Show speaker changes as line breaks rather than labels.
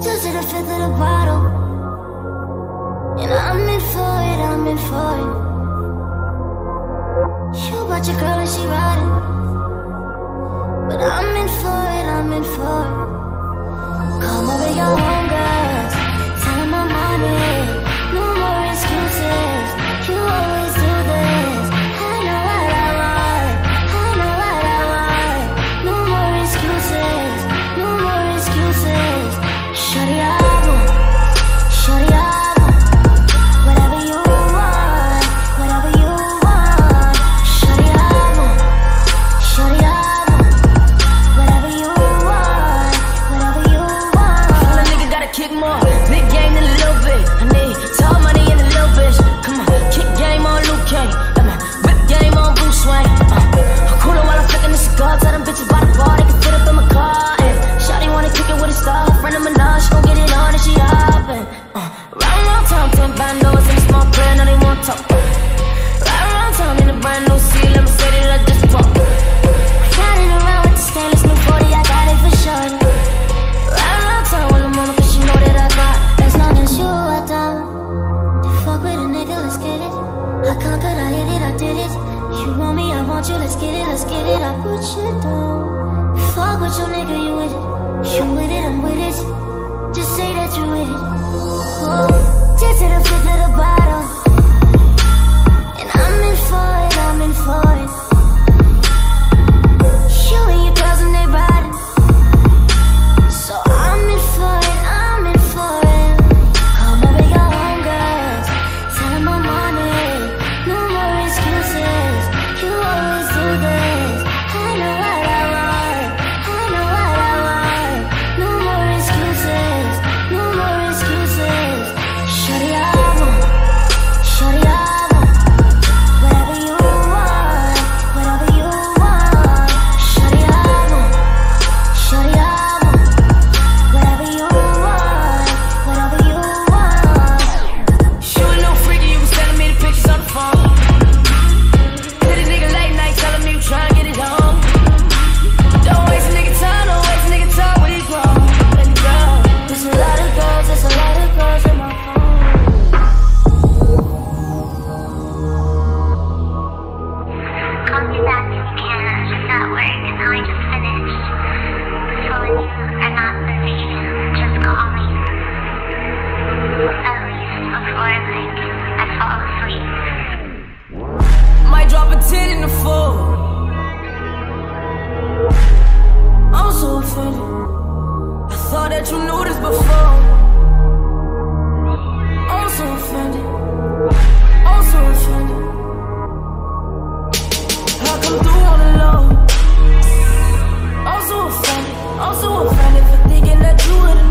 Just to the fifth of the bottle. You know I'm in for it, I'm in for it. You bought your girl and she riding, but I'm in for it, I'm
in for it. Come over your home. game in a little bit. I need tall money in a little. Come on, kick game on Liu Kang. Come on, whip game on Bruce Wayne. Uh. with
you, let's get it, let's get it. I put you down. Fuck with your nigga, you with it. You with it, I'm with it. Just say that you with it. Oh, just to the I'm so offended. I thought that you knew this before. I'm so offended. I'm so offended. I come through all alone. I'm
so offended. I'm so
offended for thinking that you would.